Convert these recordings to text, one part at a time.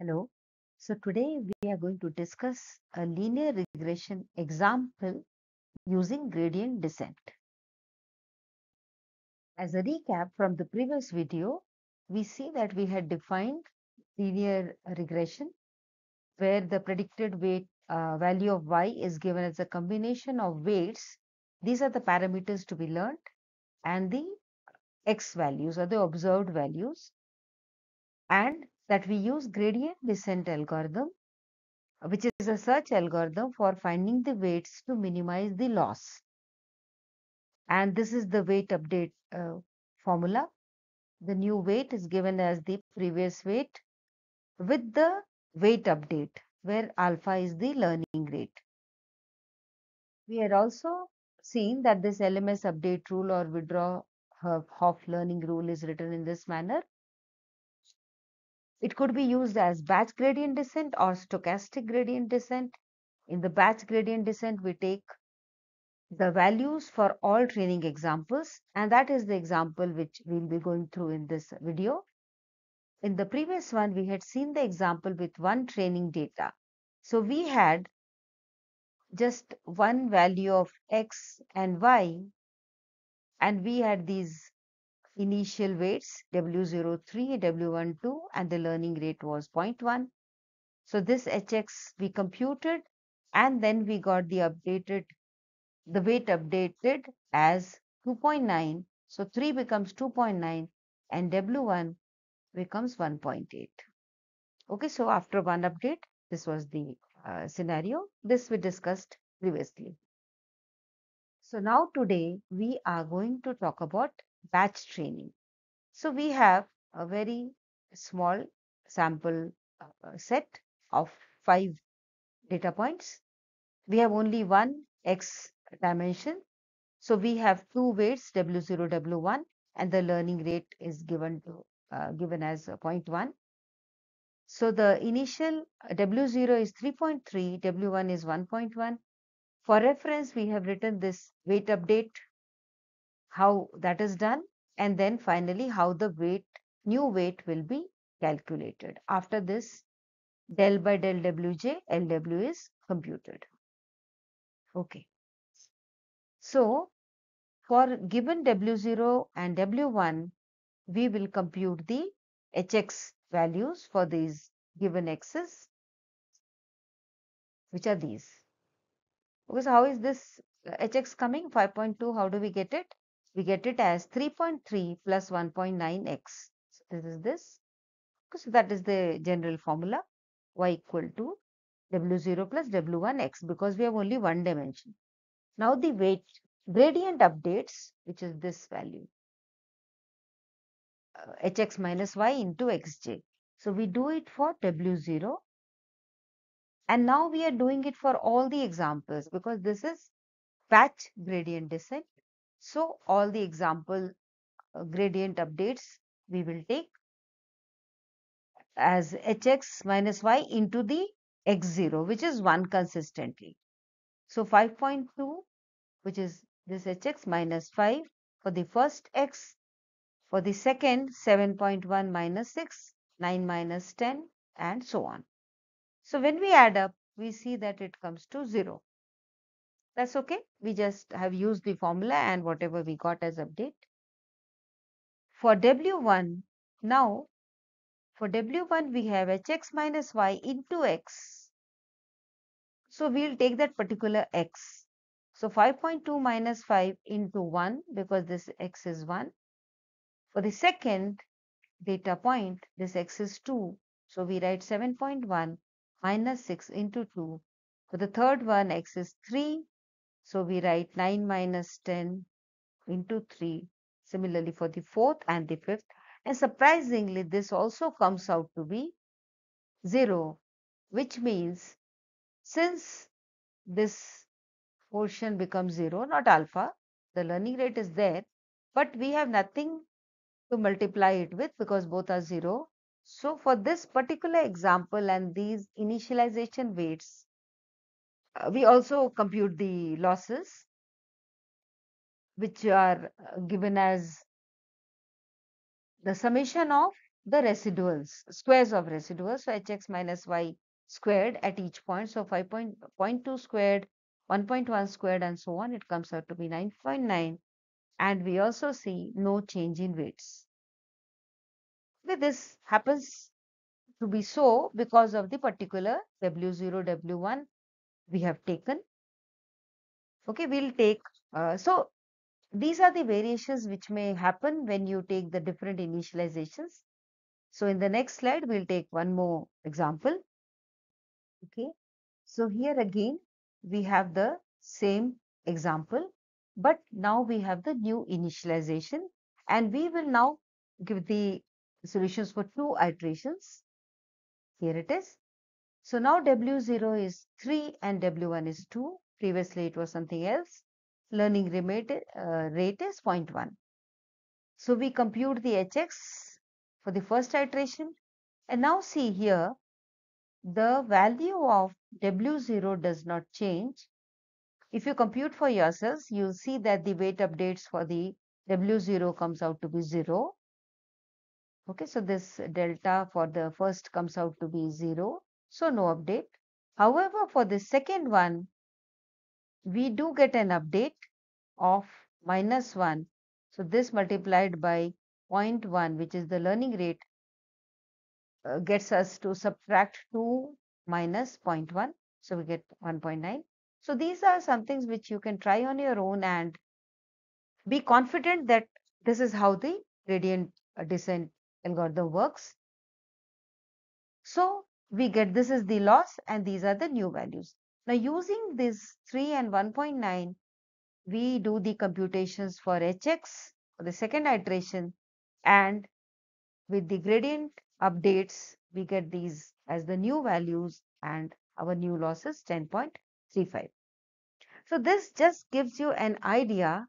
Hello. So today we are going to discuss a linear regression example using gradient descent. As a recap from the previous video, we see that we had defined linear regression where the predicted weight uh, value of y is given as a combination of weights. These are the parameters to be learned and the x values or the observed values and that we use gradient descent algorithm which is a search algorithm for finding the weights to minimize the loss. And this is the weight update uh, formula. The new weight is given as the previous weight with the weight update where alpha is the learning rate. We had also seen that this LMS update rule or withdraw Hoff learning rule is written in this manner it could be used as batch gradient descent or stochastic gradient descent. In the batch gradient descent, we take the values for all training examples and that is the example which we'll be going through in this video. In the previous one, we had seen the example with one training data. So we had just one value of x and y and we had these initial weights W03, W12 and the learning rate was 0.1. So this HX we computed and then we got the updated, the weight updated as 2.9. So 3 becomes 2.9 and W1 becomes 1.8. Okay, so after one update, this was the uh, scenario. This we discussed previously. So now today we are going to talk about batch training. So we have a very small sample uh, set of five data points. We have only one x dimension. So we have two weights W0, W1 and the learning rate is given to uh, given as 0.1. So the initial W0 is 3.3, W1 is 1.1. For reference, we have written this weight update how that is done and then finally how the weight new weight will be calculated. After this del by del wj lw is computed. Okay. So for given w0 and w1 we will compute the hx values for these given x's which are these. Okay, so how is this hx coming? 5.2 how do we get it we get it as 3.3 plus 1.9x. So this is this. So that is the general formula y equal to w0 plus w1x because we have only one dimension. Now the weight gradient updates which is this value uh, hx minus y into xj. So we do it for w0 and now we are doing it for all the examples because this is batch gradient descent so all the example uh, gradient updates we will take as hx minus y into the x0 which is 1 consistently. So 5.2 which is this hx minus 5 for the first x for the second 7.1 minus 6 9 minus 10 and so on. So when we add up we see that it comes to 0. That's okay. We just have used the formula and whatever we got as update. For W1, now for W1 we have hx minus y into x. So we'll take that particular x. So 5.2 minus 5 into 1 because this x is 1. For the second data point, this x is 2. So we write 7.1 minus 6 into 2. For the third one, x is 3 so we write 9 minus 10 into 3. Similarly for the fourth and the fifth. And surprisingly, this also comes out to be 0, which means since this portion becomes 0, not alpha, the learning rate is there, but we have nothing to multiply it with because both are 0. So for this particular example and these initialization weights, uh, we also compute the losses which are uh, given as the summation of the residuals, squares of residuals. So hx minus y squared at each point. So 5.2 squared, 1.1 squared and so on. It comes out to be 9.9 and we also see no change in weights. This happens to be so because of the particular W0, W1 we have taken. Okay, we'll take, uh, so these are the variations which may happen when you take the different initializations. So in the next slide, we'll take one more example. Okay, so here again, we have the same example, but now we have the new initialization and we will now give the solutions for two iterations. Here it is. So now W0 is 3 and W1 is 2. Previously it was something else. Learning rate, uh, rate is 0.1. So we compute the Hx for the first iteration and now see here the value of W0 does not change. If you compute for yourselves, you'll see that the weight updates for the W0 comes out to be 0 Okay, so this delta for the first comes out to be 0. So no update. However, for the second one, we do get an update of minus 1. So this multiplied by 0.1, which is the learning rate, uh, gets us to subtract 2 minus 0.1. So we get 1.9. So these are some things which you can try on your own and be confident that this is how the gradient uh, descent algorithm works. So we get this is the loss and these are the new values. Now using this 3 and 1.9, we do the computations for Hx for the second iteration and with the gradient updates, we get these as the new values and our new loss is 10.35. So this just gives you an idea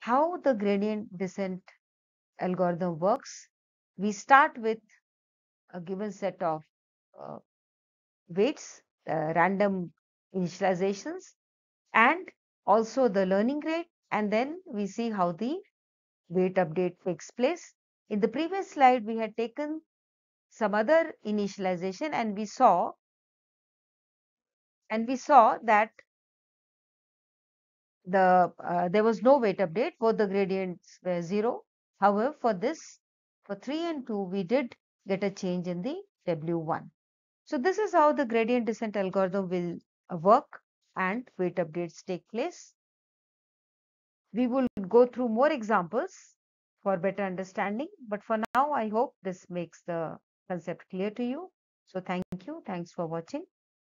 how the gradient descent algorithm works we start with a given set of uh, weights, uh, random initializations, and also the learning rate, and then we see how the weight update takes place. In the previous slide, we had taken some other initialization and we saw and we saw that the uh, there was no weight update both the gradients were zero however for this for 3 and 2, we did get a change in the W1. So this is how the gradient descent algorithm will uh, work and weight updates take place. We will go through more examples for better understanding. But for now, I hope this makes the concept clear to you. So thank you. Thanks for watching.